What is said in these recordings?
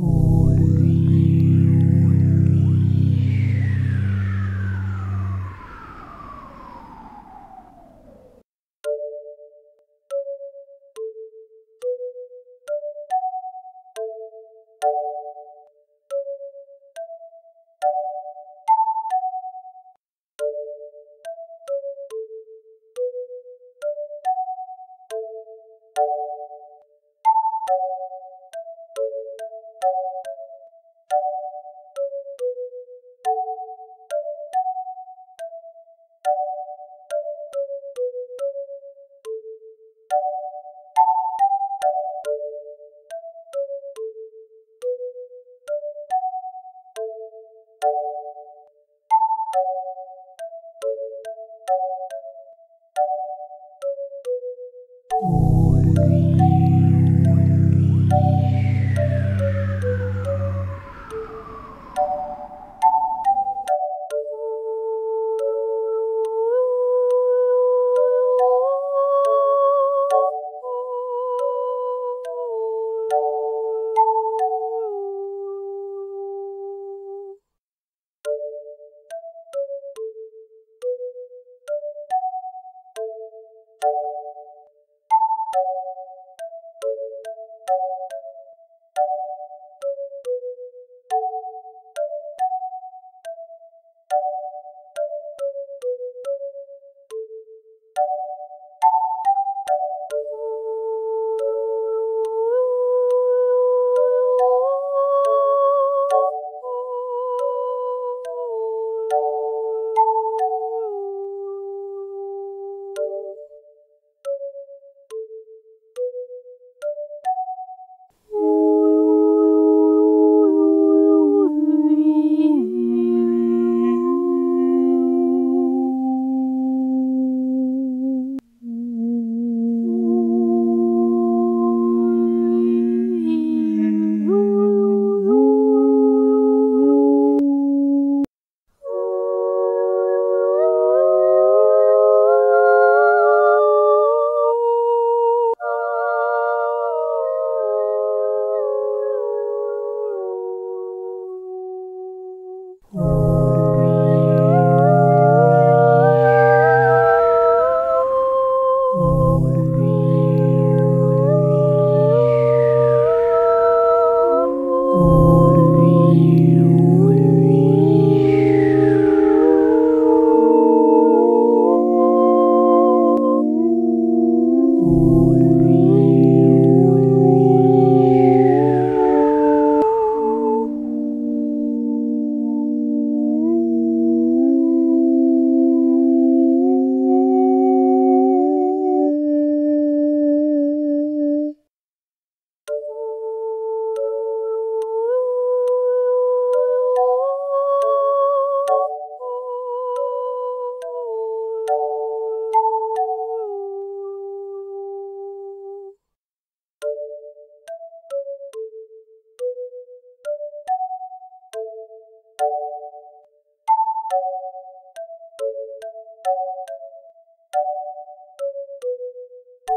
Ooh.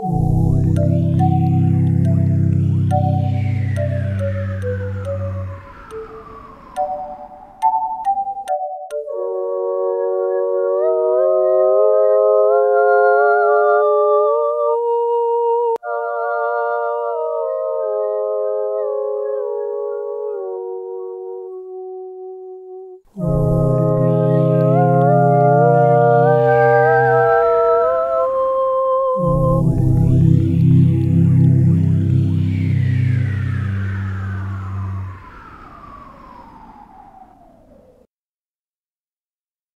Ooh.